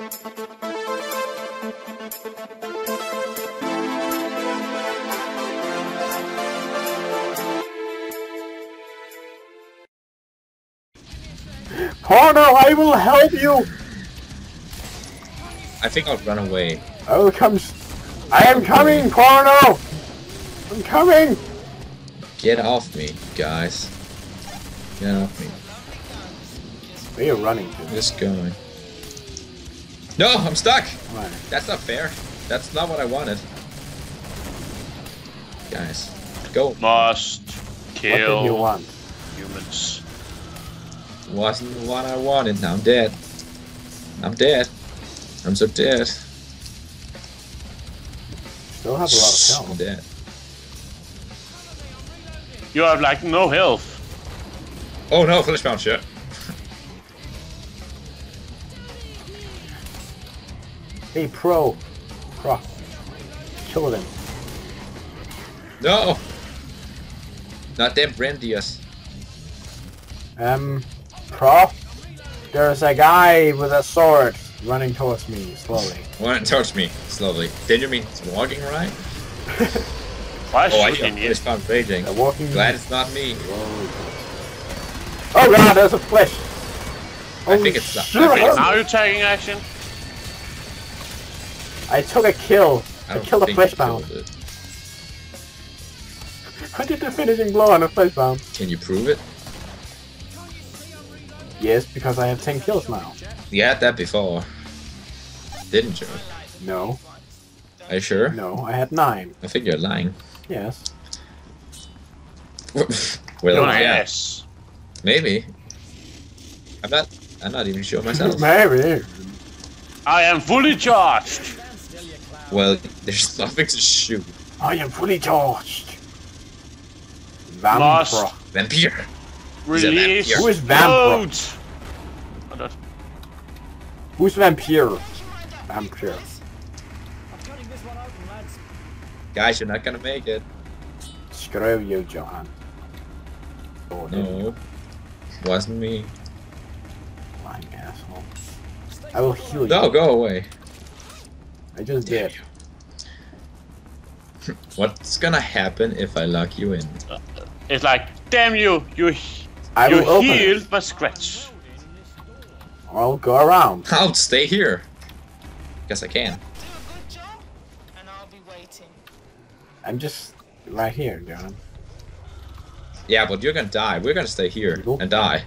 Porno, I will help you! I think I'll run away. I will come. I am coming, Porno! I'm coming! Get off me, guys. Get off me. Where are you running to? I'm just going. No, I'm stuck! Come on. That's not fair. That's not what I wanted. Guys, go. Must kill What kill did you want? humans. Wasn't what I wanted. Now I'm dead. I'm dead. I'm so dead. Still have a lot of I'm health. dead. You have like no health. Oh no, Fleshpound shit. Hey, Pro. Pro. Kill them. No! Not them Brandius. Um, Pro. There's a guy with a sword running towards me slowly. Won't touch me slowly. Did you mean it's walking right? Why Oh, I shooting hear you? raging. They're walking Glad it's not me. slowly towards me. Oh god, there's a flesh! I Holy think it's not- I shit. Now you're taking action. I took a kill. I, don't killed a think flesh you bound. killed it. I did the finishing blow on a Fleshpound. Can you prove it? Yes, because I have 10 kills now. You had that before. Didn't you? No, Are you sure? no, I had 9. I think you're lying. Yes. well, Your yeah, ass. maybe. I'm not. I'm not even sure myself. Maybe. I am fully charged. Well, there's nothing to shoot. I am fully charged. Lost. Vampro. Vampire. He's a Release. Who is Vampro? load. Oh, Who's Vampire? Vampire. Guys, you're not gonna make it. Screw you, Johan. Oh, No. Wasn't me. lying asshole. I will heal you. No, go away. I just did. What's gonna happen if I lock you in? Uh, it's like, damn you, you, I you will open healed it. my scratch. I'll go around. I'll stay here. Guess I can. Do a good job, and I'll be waiting. I'm just right here, Johan. Yeah, but you're gonna die. We're gonna stay here Nope. and die.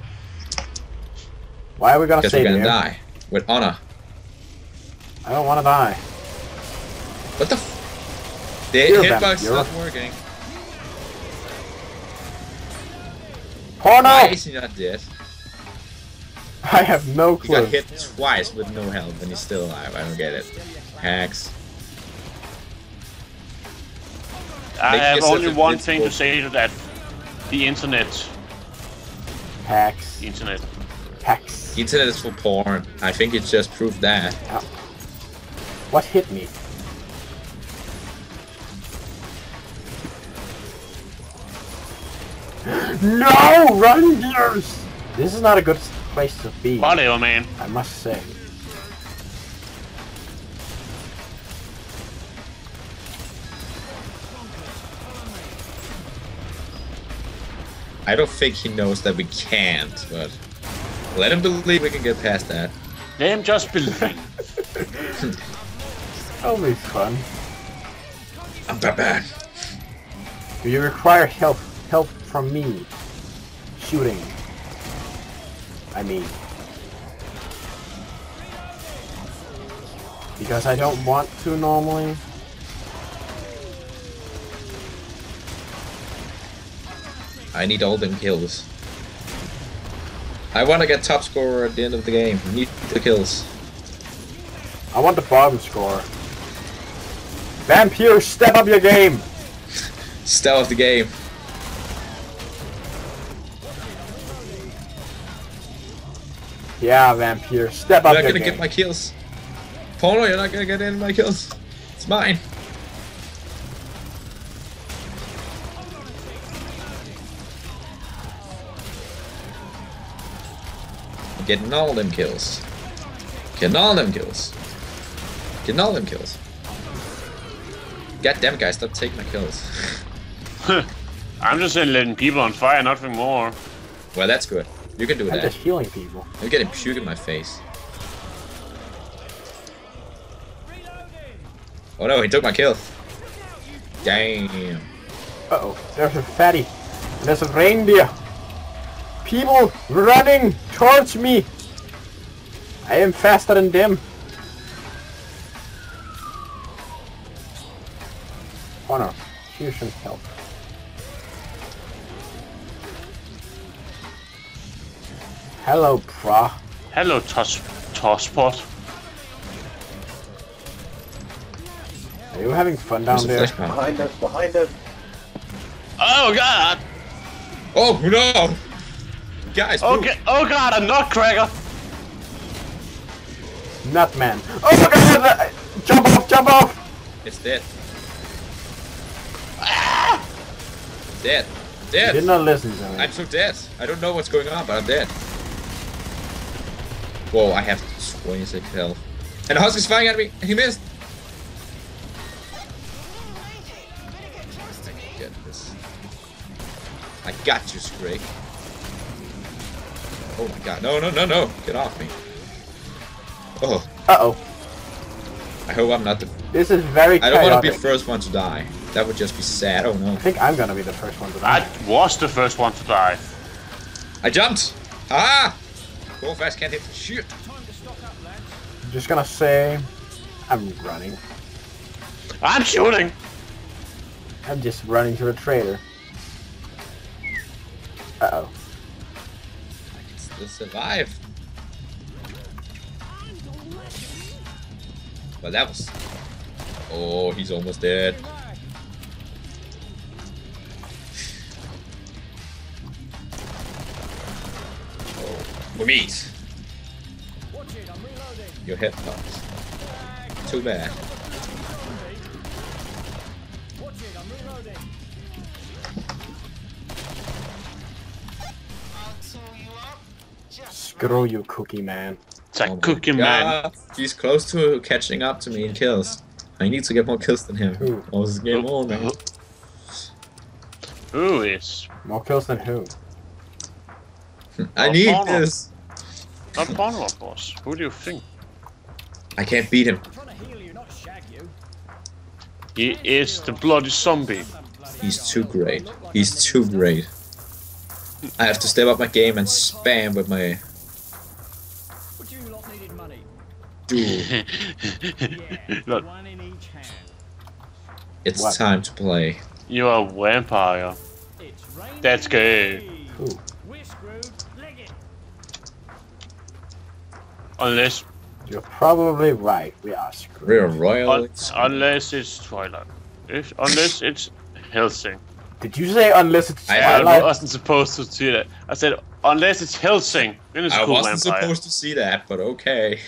Why are we gonna Guess stay we're gonna there? die with honor. I don't want to die. What the? F the You're a hitbox is not working. Porno! Why is he not dead? I have no clue. He got hit twice with no health and he's still alive. I don't get it. Hacks. I Make have only one thing to say to that. The internet. Hacks. The internet. Hacks. Internet is for porn. I think it just proved that. Ah. What hit me? No! Run, gears! This is not a good place to be, Whatever, man. I must say. I don't think he knows that we can't, but let him believe we can get past that. Them just believe. That'll be fun. I'm Batman. Do you require help help from me? Shooting. I mean. Because I don't want to normally. I need all them kills. I want to get top scorer at the end of the game. Need the kills. I want the bottom score. Vampire, step up your game! Style of the game. Yeah, Vampire, step up. You're not gonna game. get my kills. Polo, you're not gonna get any of my kills. It's mine. I'm getting all them kills. Getting all them kills. Getting all them kills. God damn guys, stop taking my kills. I'm just saying letting people on fire, nothing more. well, that's good. You can do I'm that. just healing people. I'm getting puke in my face. Oh no, he took my kill. Damn. Uh oh, there's a fatty. There's a reindeer. People running towards me. I am faster than them. No, fusion help. Hello, bra. Hello, toss, tosspot. Are you having fun down there? Behind us, behind us. Oh god! Oh no! Guys. Oh, okay, oh god, a nutcracker! Nutman. Oh my god! Jump off! Jump off! It's dead. Ah! Dead. You Dead. did not listen to me. I'm so dead. I don't know what's going on, but I'm dead. Whoa, I have 26 health. And the husk is firing at me, and he missed. I get this. I got you, Scrake. Oh my god, no, no, no, no. Get off me. Oh, Uh oh. I hope I'm not the... This is very I don't want to be the first one to die. That would just be sad. Oh no. I think I'm gonna be the first one to die. I was the first one to die. I jumped! Ah! Go fast, can't hit. Shoot! I'm just gonna say, I'm running. I'm shooting! I'm just running to the trader. Uh oh. I can still survive. Well, that was. Oh, he's almost dead. Meat. Your head pops. Too bad. I'll tool you up. Just Screw you, Cookie Man. It's a Oh my cookie man. God, He's close to catching up to me in kills. I need to get more kills than him. Who? Oh, this is game on, man. Who is? More kills than who? I need Bono. this. Not Bono, of course. Who do you think? I can't beat him. He is the bloody zombie. He's too great. He's too great. I have to step up my game and spam with my Would you lot needed money? Look, One in each hand. It's What? time to play. you are a vampire. That's good. Who? We're screwed. Leg it. Unless, You're probably right. We are screwed. We're royal. un, unless it's Twilight. If unless it's Helsing. Did you say unless it's I- I wasn't supposed to see that. I said unless it's Helsing. Then it's a I cool wasn't vampire. supposed to see that, but okay.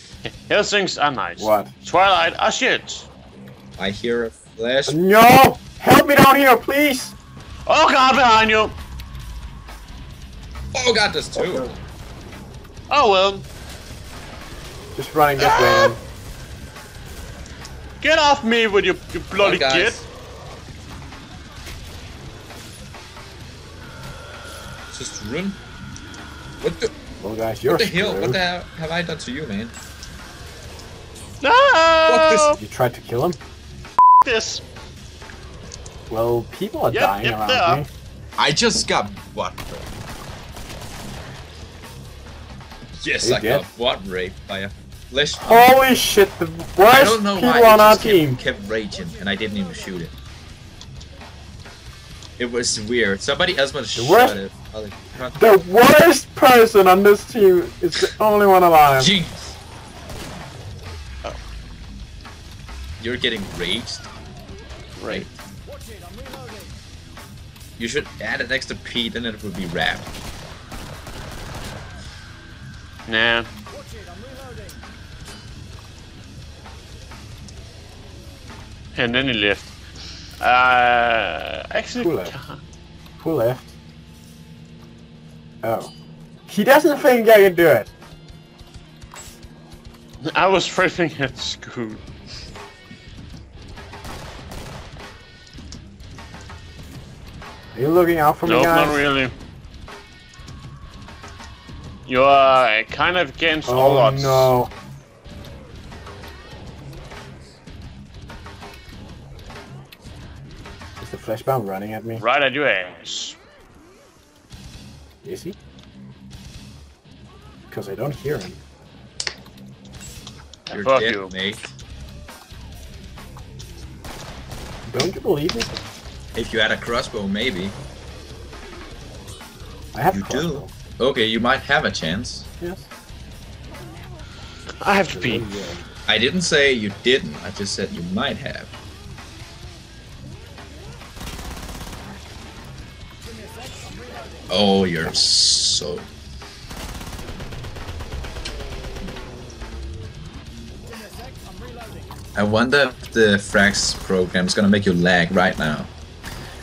Helsings are nice. What? Twilight are shit. I hear a flash. No! Help me down here, please! Oh god, behind you. Oh god, there's two. Oh well. Just running this way. then. Get off me with your, your bloody Come on, kid. guys. Just run. What the, Well, guys, you're what the hell? What the hell have I done to you, man? No! What You tried to kill him? this? Well, people are Yep, dying yep, around me. I just got what? Yes, You I did? got what raped by a flesh. Holy shit, the worst people on our just kept, team. kept raging, and I didn't even shoot it. It was weird. Somebody else must The shot worst- it. Like, The worst person on this team is the only one alive. Jeez. Oh. You're getting raged. Right. You should add an extra P, then it would be wrapped. Nah. And then he left. Uh, actually, Who left? Who left? Oh. He doesn't think I can do it. I was framing at school. Are you looking out for me, Nope, guys? not really. You are kind of against all Oh odds. no. Is the Fleshpound running at me? Right at your ass. Is he? Because I don't hear him. You're Fuck dead, you. mate. Don't you believe me? If you had a crossbow, maybe. I have You crossbow. do. Okay, you might have a chance. Yes. I have to pee. I didn't say you didn't. I just said you might have. Oh, you're so. I wonder if the Fraps program is gonna make you lag right now.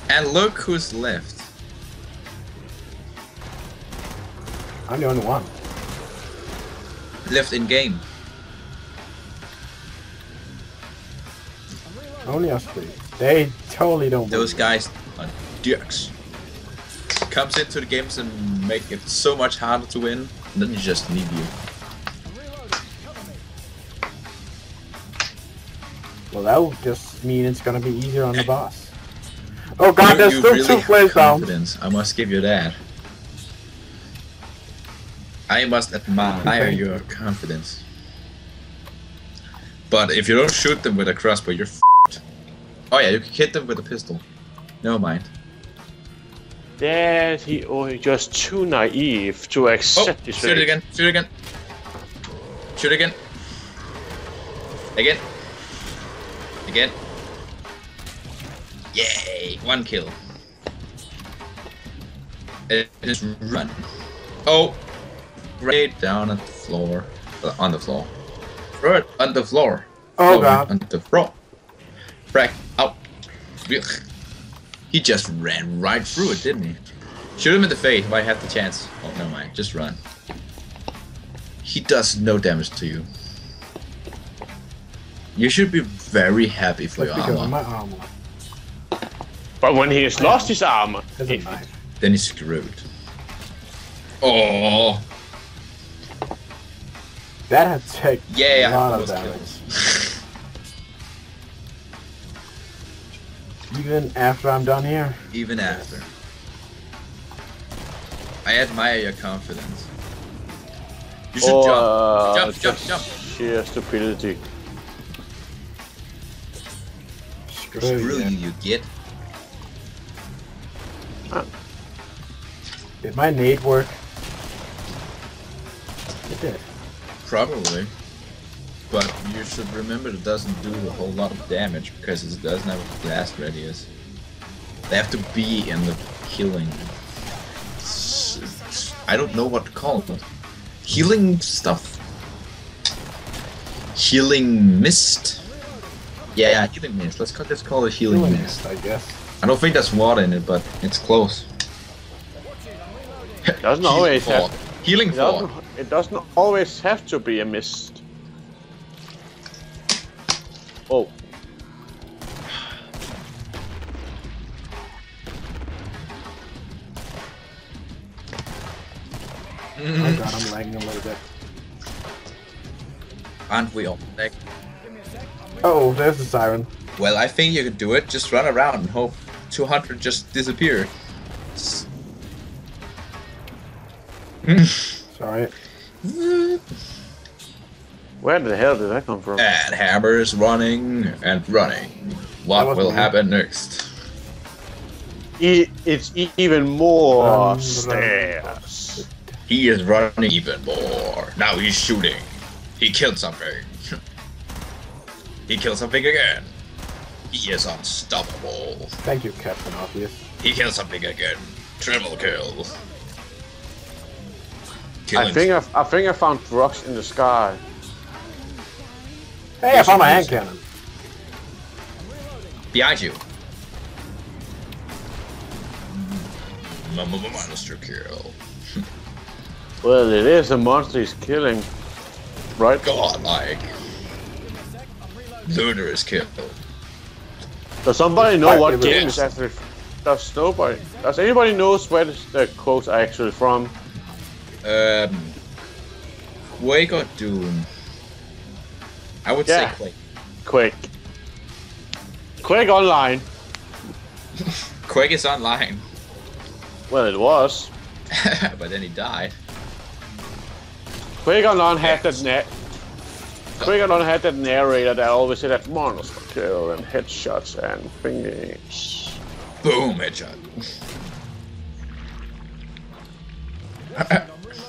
And look who's left. I'm the only one. Left in game. Only us three. They totally don't. Those guys are jerks. Comes into the games and make it so much harder to win, then you just leave you. Well, that would just mean it's gonna be easier on the boss. Oh god, You- there's you still really two plays down. I must give you that. I must admire your confidence. But if you don't shoot them with a crossbow, you're f***ed. Oh yeah, you can hit them with a pistol. Never mind. That he or he just too naive to Oh, accept his shoot it again, shoot it again. Shoot again. Again. Again. Yay, one kill. It is run. Oh, right down at the floor. Uh, on the floor. Throw it on the floor. Oh Throw it god. On the floor. Frack out. Ugh. He just ran right through it, didn't he? Shoot him in the face if I have the chance. Oh, never mind. Just run. He does no damage to you. You should be very happy for That's your armor. my armor. But when he has lost his armor, There's a it- Then he's screwed. Oh, That had taken yeah. a lot of damage. kills. Even after I'm done here. Even after. I admire your confidence. You should or jump. uh, Jump, jump, just jump. sheer stupidity. Screw, Screw you. you, git. get. Did my nade work? It did. Probably. But you should remember it doesn't do a whole lot of damage because it doesn't have a blast radius. They have to be in the healing. I don't know what to call it. Healing stuff? Healing mist? Yeah, yeah, healing mist. Let's call, let's call it healing Healing mist. mist, I guess. I don't think there's water in it, but it's close. Doesn't Healing always fort. have. Healing It fort. doesn't, it doesn't always have to be a mist. Oh, Oh god, I'm lagging a little bit. Aren't we all? Like, Oh, there's the siren. Well, I think you can do it. Just run around and hope 200 just disappear. Sorry. where the hell did that come from? And Hammer's running and running. What will happen next? E- it's e- even more Run, run. stairs. He is running even more. Now he's shooting. He killed something. he killed something again. He is unstoppable. Thank you, Captain Obvious. He killed something again. Triple kill. I think I, I think I found rocks in the sky. Hey, I found my hand cannon. behind you. M- m- Monster kill. Well, it is a monster he's killing. right? Godlike. Lunar is killed. Does somebody know what game is actually? Does nobody? Does anybody knows where the quotes are actually from? Um, Quake or Doom? I would Yeah. say Quake. Quake. Quake Online. Quake is online, Well, it was. but then he died. Quake Online had that net. Quake Online had that narrator that always said that monster kill and headshots and thingies. Boom, headshot.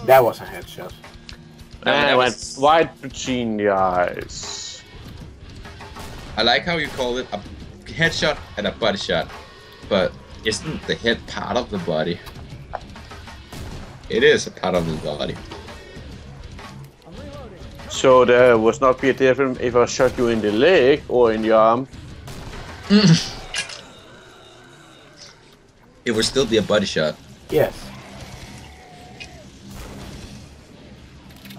That was a headshot. No, and that I went was- right between the eyes. I like how you call it a headshot and a body shot, but isn't the head part of the body? It is a part of the body. So there would not be a difference if I shot you in the leg or in the arm. It would still be a body shot. Yes.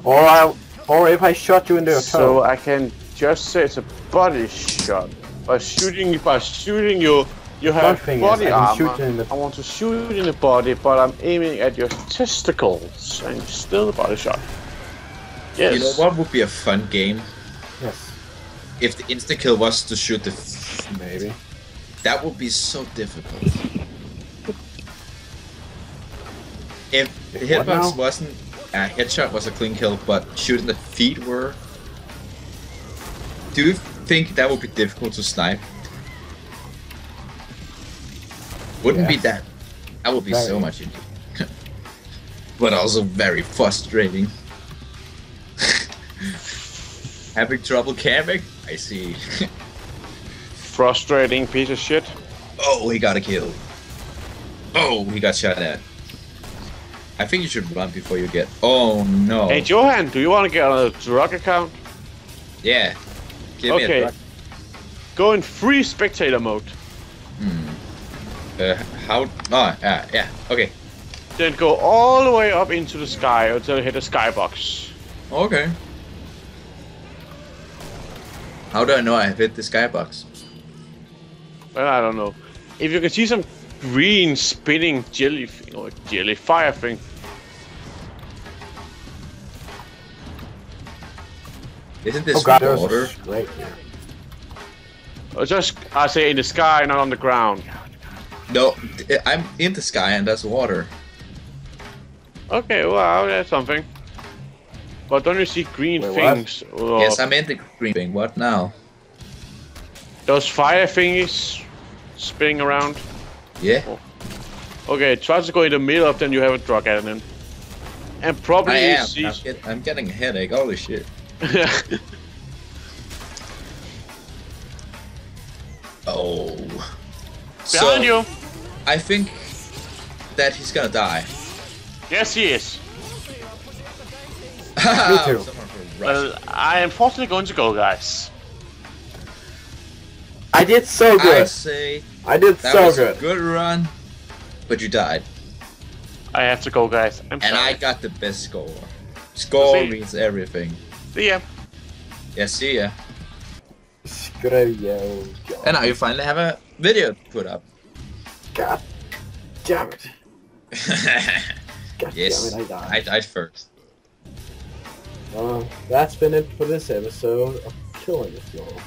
Or I, or if I shot you in the So. I can just say it's a body shot. By shooting by shooting you, you have thing body I armor. shoot in the- I want to shoot in the body, but I'm aiming at your testicles, and still a body shot. Yes. You know what would be a fun game? yes. If the insta kill was to shoot the. F- Maybe. that would be so difficult. If the hitbox wasn't a headshot was a clean kill, but shooting the feet were. Do you think that would be difficult to snipe? Wouldn't be that. That would be so Very. much easier. but also very frustrating. Having trouble camping? I see. Frustrating piece of shit. oh, he got a kill. Oh, he got shot at. I think you should run before you get. Oh no. Hey Johan, do you want to get on a drug account? Yeah. Give me a okay. Go in free spectator mode. Uh, how? Oh, yeah, yeah. Okay. Then go all the way up into the sky until you hit a skybox. Okay. How do I know I have hit the skybox? Well, I don't know. If you can see some green spinning jelly thing or jelly fire thing, Isn't this Oh god, there's water? a straight here. or just I say in the sky, not on the ground. No, I'm in the sky and that's water. Okay, well, that's something. But don't you see green Wait, things? Or Yes, I'm in the green thing. What now? Those fire thingies spinning around. Yeah, oh. Okay, try to go in the middle of them. You have a drug at them, and probably I am. see. I'm, get, I'm getting a headache. Holy shit. Oh. So, you. I think that he's gonna die. Yes, he is. Me too. Someone from Russia. Well, I am fortunately going to go, guys. I did so good. I good. say I did that so was good. a good run, but you died, I have to go, guys. I'm and sorry. I got the best score. Score means everything. See ya. Yeah, see ya. Screw you. And now you finally have a video to put up. God damn it. God yes, damn it, I died. I died first. Well, that's been it for this episode of Killing the Floor.